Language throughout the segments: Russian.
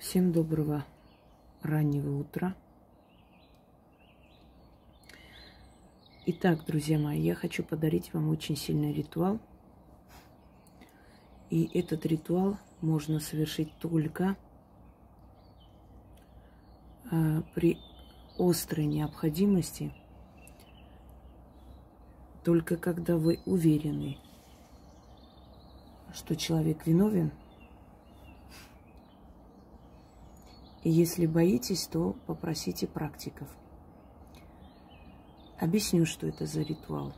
Всем доброго раннего утра. Итак, друзья мои, я хочу подарить вам очень сильный ритуал. И этот ритуал можно совершить только э, при острой необходимости, только когда вы уверены, что человек виновен – И если боитесь, то попросите практиков. Объясню, что это за ритуал.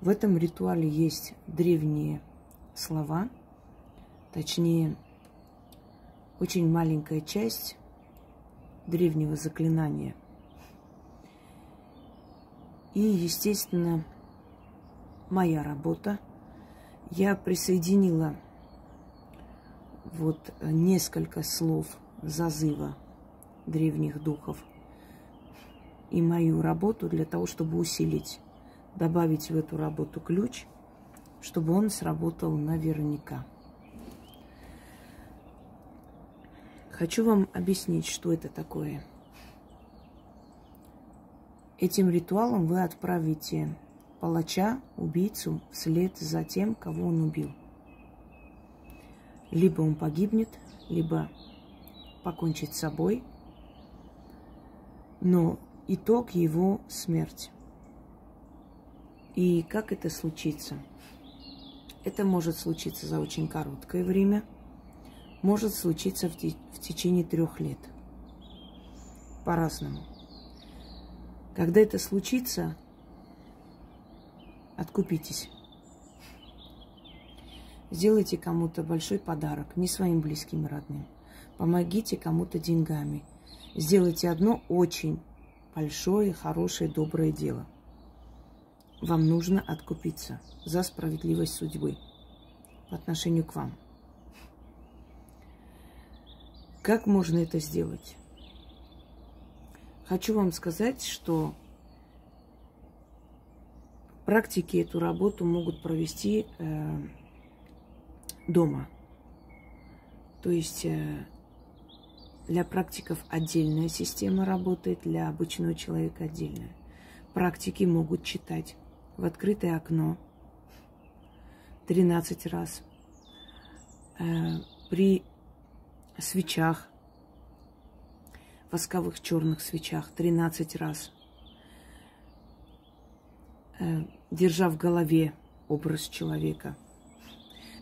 В этом ритуале есть древние слова, точнее, очень маленькая часть древнего заклинания. И, естественно, моя работа. Я присоединила вот несколько слов зазыва древних духов и мою работу для того, чтобы усилить, добавить в эту работу ключ, чтобы он сработал наверняка. Хочу вам объяснить, что это такое. Этим ритуалом вы отправите палача, убийцу, вслед за тем, кого он убил – либо он погибнет, либо покончит с собой, но итог его смерть. И как это случится? Это может случиться за очень короткое время, может случиться в, те, в течение трех лет. По-разному. Когда это случится, откупитесь. Сделайте кому-то большой подарок, не своим близким и родным. Помогите кому-то деньгами. Сделайте одно очень большое, хорошее, доброе дело. Вам нужно откупиться за справедливость судьбы по отношению к вам. Как можно это сделать? Хочу вам сказать, что практики эту работу могут провести э, дома. То есть э, для практиков отдельная система работает, для обычного человека отдельная. Практики могут читать в открытое окно 13 раз. Э, при свечах, восковых черных свечах 13 раз. Э, держа в голове образ человека –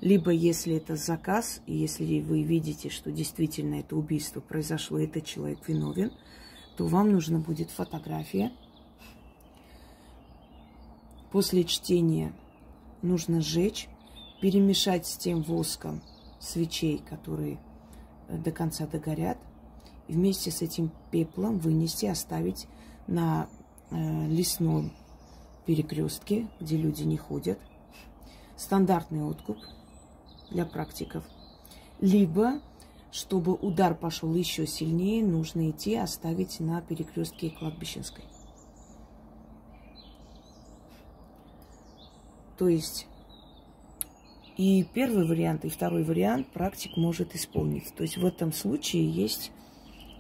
либо, если это заказ, и если вы видите, что действительно это убийство произошло, этот человек виновен, то вам нужна будет фотография. После чтения нужно сжечь, перемешать с тем воском свечей, которые э, до конца догорят, и вместе с этим пеплом вынести, оставить на э, лесном перекрестке, где люди не ходят. Стандартный откуп – для практиков. Либо, чтобы удар пошел еще сильнее, нужно идти оставить на перекрестке кладбищенской. То есть и первый вариант, и второй вариант практик может исполнить. То есть в этом случае есть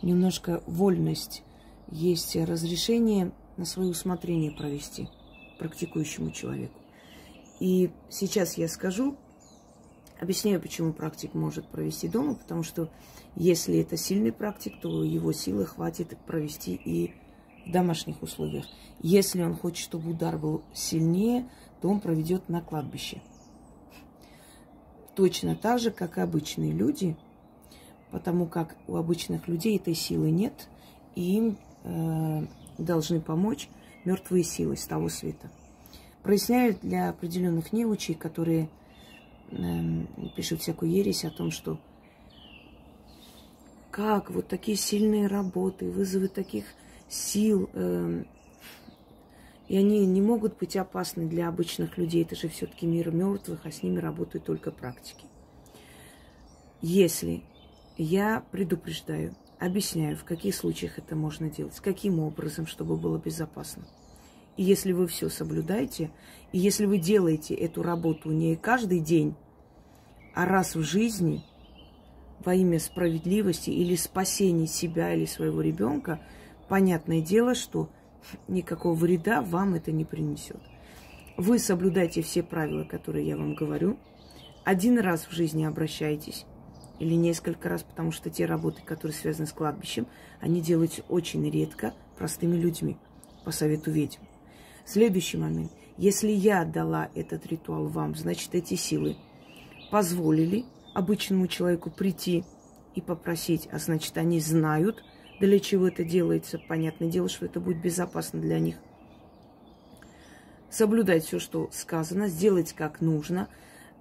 немножко вольность, есть разрешение на свое усмотрение провести практикующему человеку. И сейчас я скажу, Объясняю, почему практик может провести дома, потому что если это сильный практик, то его силы хватит провести и в домашних условиях. Если он хочет, чтобы удар был сильнее, то он проведет на кладбище. Точно так же, как и обычные люди, потому как у обычных людей этой силы нет, и им э, должны помочь мертвые силы с того света. Проясняют для определенных неучей, которые пишут всякую ересь о том, что как вот такие сильные работы, вызовы таких сил, э, и они не могут быть опасны для обычных людей. Это же все-таки мир мертвых, а с ними работают только практики. Если я предупреждаю, объясняю, в каких случаях это можно делать, каким образом, чтобы было безопасно. Если вы все соблюдаете, и если вы делаете эту работу не каждый день, а раз в жизни, во имя справедливости или спасения себя или своего ребенка, понятное дело, что никакого вреда вам это не принесет. Вы соблюдайте все правила, которые я вам говорю. Один раз в жизни обращайтесь или несколько раз, потому что те работы, которые связаны с кладбищем, они делаются очень редко простыми людьми, по совету ведьм. Следующий момент. Если я дала этот ритуал вам, значит, эти силы позволили обычному человеку прийти и попросить, а значит, они знают, для чего это делается. Понятное дело, что это будет безопасно для них. Соблюдать все, что сказано, сделать как нужно –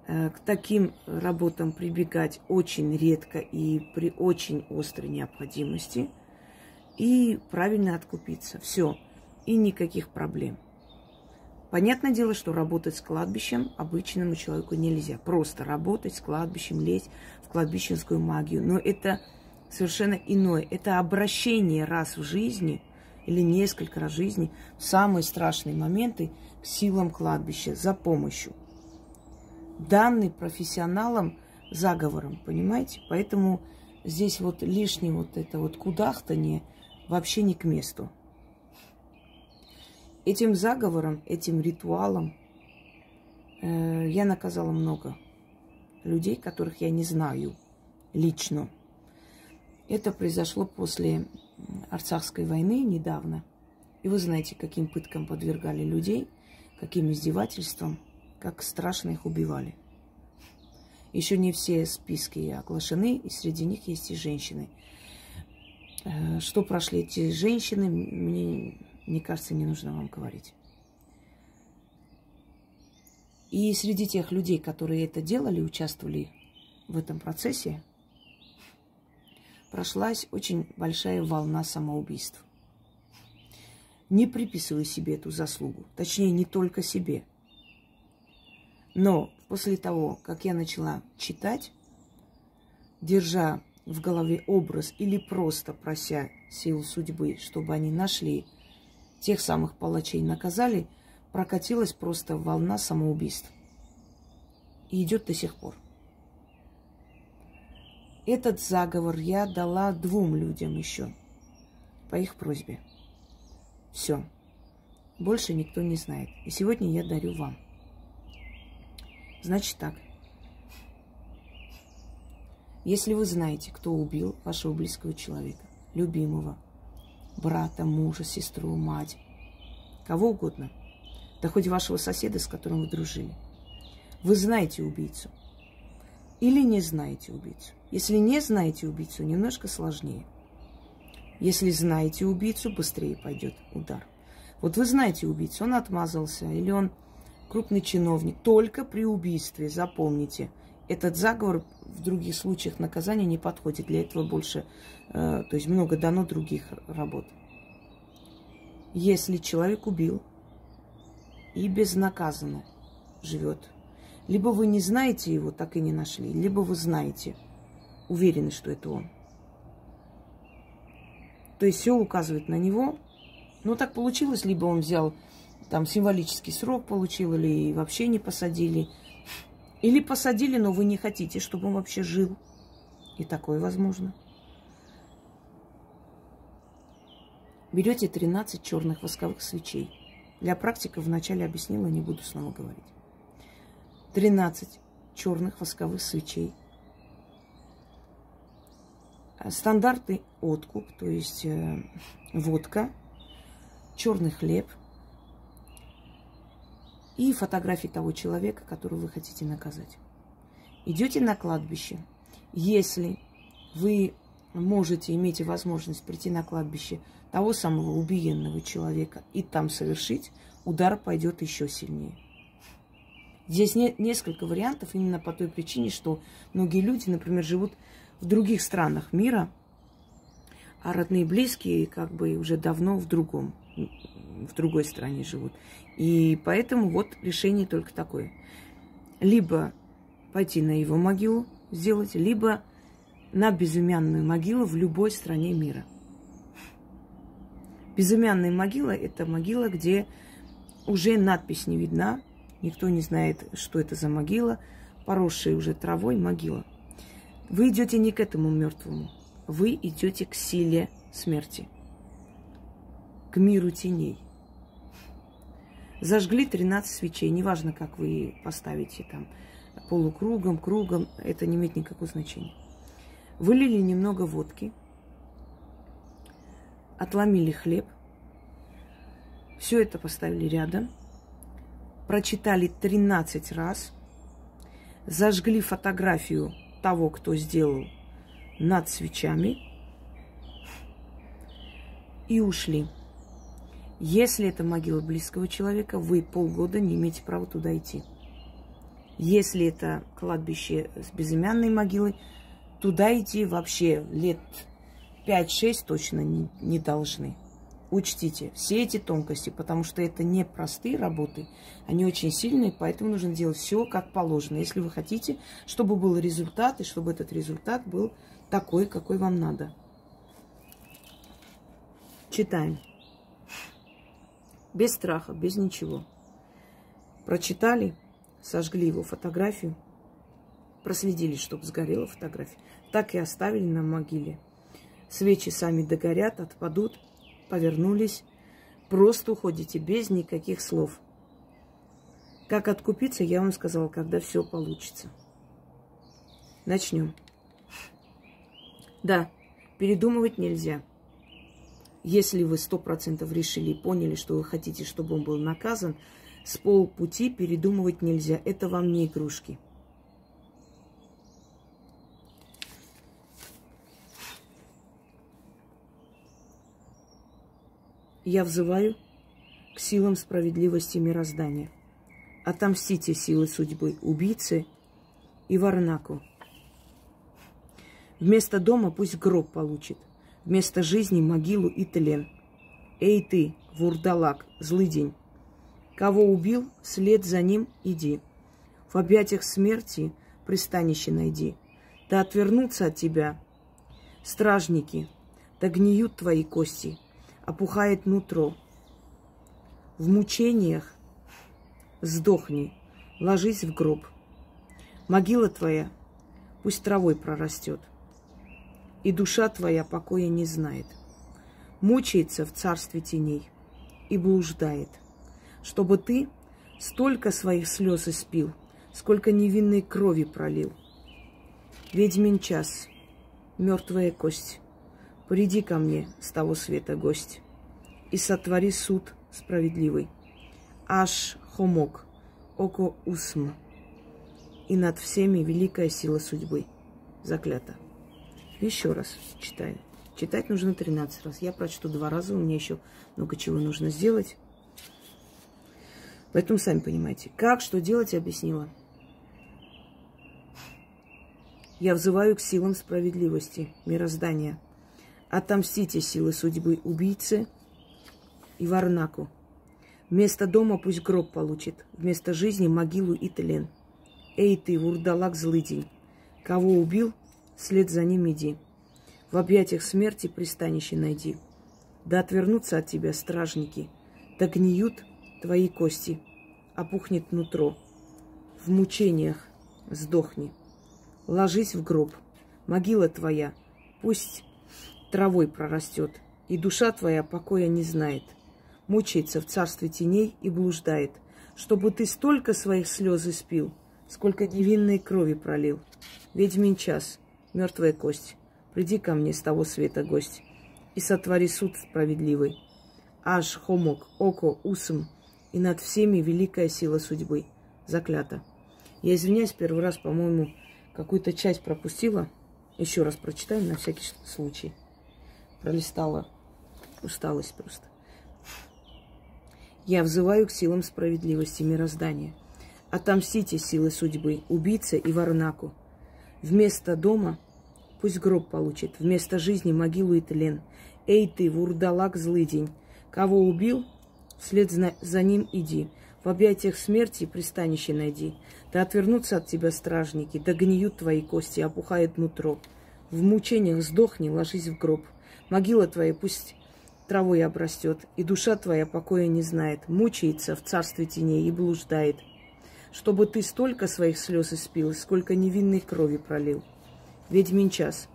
Э, к таким работам прибегать очень редко и при очень острой необходимости. И правильно откупиться. Все. И никаких проблем. Понятное дело, что работать с кладбищем обычному человеку нельзя. Просто работать с кладбищем, лезть в кладбищенскую магию. Но это совершенно иное. Это обращение раз в жизни или несколько раз в жизни в самые страшные моменты к силам кладбища за помощью данный профессионалом заговором, понимаете? Поэтому здесь вот лишнее вот это вот кудахтание вообще не к месту. Этим заговором, этим ритуалом э, я наказала много людей, которых я не знаю лично. Это произошло после Арцахской войны недавно. И вы знаете, каким пыткам подвергали людей, каким издевательствам – как страшно их убивали. Еще не все списки оглашены, и среди них есть и женщины. Э, что прошли эти женщины, мне, мне кажется, не нужно вам говорить. И среди тех людей, которые это делали, участвовали в этом процессе, прошлась очень большая волна самоубийств. Не приписываю себе эту заслугу, точнее, не только себе – но после того, как я начала читать, держа в голове образ или просто прося сил судьбы, чтобы они нашли тех самых палачей, наказали, прокатилась просто волна самоубийств. И идет до сих пор. Этот заговор я дала двум людям еще по их просьбе. Все. Больше никто не знает. И сегодня я дарю вам. Значит так. Если вы знаете, кто убил вашего близкого человека, любимого, брата, мужа, сестру, мать, кого угодно, да хоть вашего соседа, с которым вы дружили, вы знаете убийцу или не знаете убийцу. Если не знаете убийцу, немножко сложнее. Если знаете убийцу, быстрее пойдет удар. Вот вы знаете убийцу, он отмазался, или он крупный чиновник, только при убийстве, запомните. Этот заговор в других случаях наказания не подходит. Для этого больше, э, то есть много дано других работ. Если человек убил и безнаказанно живет, либо вы не знаете его, так и не нашли, либо вы знаете, уверены, что это он. То есть все указывает на него. Но так получилось, либо он взял там символический срок получил, или вообще не посадили. Или посадили, но вы не хотите, чтобы он вообще жил. И такое возможно. Берете 13 черных восковых свечей. Для практиков вначале объяснила, не буду снова говорить. 13 черных восковых свечей. Стандартный откуп, то есть э, водка, черный хлеб – и фотографии того человека, которого вы хотите наказать. Идете на кладбище. Если вы можете, имеете возможность прийти на кладбище того самого убиенного человека и там совершить, удар пойдет еще сильнее. Здесь нет несколько вариантов именно по той причине, что многие люди, например, живут в других странах мира, а родные и близкие как бы уже давно в другом, в другой стране живут. И поэтому вот решение только такое. Либо пойти на его могилу сделать, либо на безымянную могилу в любой стране мира. Безымянная могила – это могила, где уже надпись не видна, никто не знает, что это за могила, поросшая уже травой могила. Вы идете не к этому мертвому, вы идете к силе смерти, к миру теней. Зажгли 13 свечей, неважно, как вы поставите там, полукругом, кругом, это не имеет никакого значения. Вылили немного водки, отломили хлеб, все это поставили рядом, прочитали 13 раз, зажгли фотографию того, кто сделал над свечами и ушли. Если это могила близкого человека, вы полгода не имеете права туда идти. Если это кладбище с безымянной могилой, туда идти вообще лет 5-6 точно не, не должны. Учтите все эти тонкости, потому что это не простые работы, они очень сильные, поэтому нужно делать все как положено. Если вы хотите, чтобы был результат, и чтобы этот результат был такой, какой вам надо. Читаем. Без страха, без ничего. Прочитали, сожгли его фотографию, проследили, чтобы сгорела фотография. Так и оставили на могиле. Свечи сами догорят, отпадут, повернулись. Просто уходите без никаких слов. Как откупиться, я вам сказала, когда все получится. Начнем. Да, передумывать нельзя. Если вы сто процентов решили и поняли, что вы хотите, чтобы он был наказан, с полпути передумывать нельзя. Это вам не игрушки. Я взываю к силам справедливости мироздания. Отомстите силы судьбы убийцы и Варнаку. Вместо дома пусть гроб получит – Вместо жизни могилу и тлен. Эй ты, вурдалак, злый день! Кого убил, след за ним иди. В объятиях смерти пристанище найди. Да отвернуться от тебя, стражники, да гниют твои кости, опухает нутро. В мучениях сдохни, ложись в гроб. Могила твоя пусть травой прорастет – и душа твоя покоя не знает. Мучается в царстве теней и блуждает, чтобы ты столько своих слез испил, сколько невинной крови пролил. Ведьмин час, мертвая кость, приди ко мне с того света гость и сотвори суд справедливый. Аж хомок, око усм, и над всеми великая сила судьбы. Заклято. Еще раз читаю. Читать нужно 13 раз. Я прочту два раза, у меня еще много чего нужно сделать. Поэтому сами понимаете, как, что делать, объяснила. Я взываю к силам справедливости, мироздания. Отомстите силы судьбы убийцы и Варнаку. Вместо дома пусть гроб получит, вместо жизни могилу и тлен. Эй ты, вурдалак злыдень, кого убил, След за ним иди. В объятиях смерти пристанище найди. Да отвернутся от тебя стражники, да гниют твои кости, опухнет нутро. В мучениях сдохни. Ложись в гроб, могила твоя, пусть травой прорастет, и душа твоя покоя не знает. Мучается в царстве теней и блуждает, чтобы ты столько своих слез испил, сколько невинной крови пролил. Ведьмин час — мертвая кость. Приди ко мне с того света, гость, и сотвори суд справедливый. Аж, хомок, око, усм, и над всеми великая сила судьбы. Заклято. Я извиняюсь, первый раз, по-моему, какую-то часть пропустила. Еще раз прочитаю на всякий случай. Пролистала. Усталость просто. Я взываю к силам справедливости мироздания. Отомстите силы судьбы, убийце и варнаку. Вместо дома Пусть гроб получит, вместо жизни могилу и тлен. Эй ты, вурдалак злый кого убил, вслед за ним иди. В объятиях смерти пристанище найди. Да отвернутся от тебя стражники, да гниют твои кости, опухает нутро. В мучениях сдохни, ложись в гроб. Могила твоя пусть травой обрастет, и душа твоя покоя не знает, мучается в царстве теней и блуждает, чтобы ты столько своих слез испил, сколько невинной крови пролил. Ведьмин час,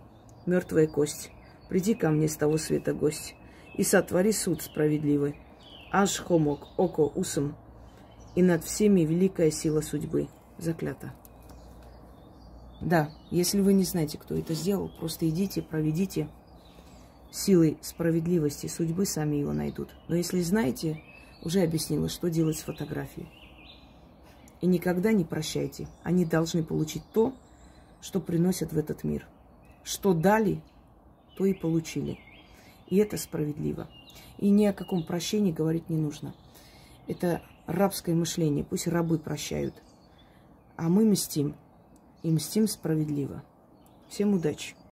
мертвая кость. Приди ко мне с того света гость, и сотвори суд справедливый. Аж хомок, око, усом, и над всеми великая сила судьбы. Заклято. Да, если вы не знаете, кто это сделал, просто идите, проведите силой справедливости судьбы, сами его найдут. Но если знаете, уже объяснила, что делать с фотографией. И никогда не прощайте. Они должны получить то, что приносят в этот мир. Что дали, то и получили. И это справедливо. И ни о каком прощении говорить не нужно. Это рабское мышление. Пусть рабы прощают. А мы мстим. И мстим справедливо. Всем удачи!